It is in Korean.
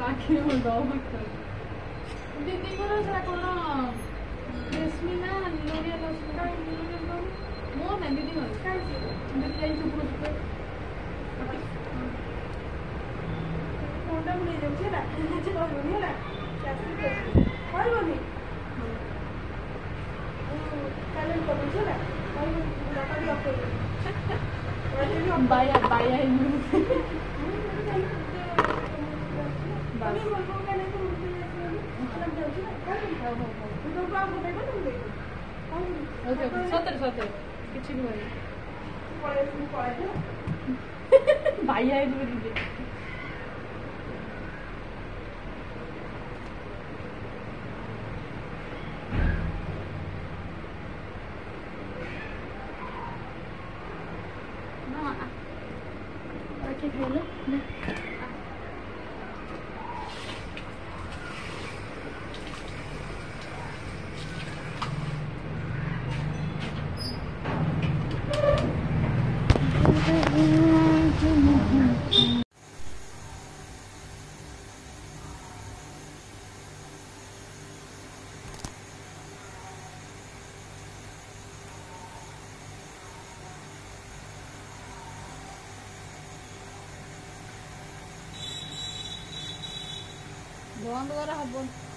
나기름을 넣어봤거든 근데 띠그릇 사거나 레스미나 노래 러시카 이런 뭐 내기는 어디까지? 근데 그냥 좀 보고 오늘 우리 욕해라 제가 욕해라 약속해 아이고니 다른 거 못해라 아이고 나가리 없거든 마야 마야 있는 Okay, hello. não Doang tu lah, habun.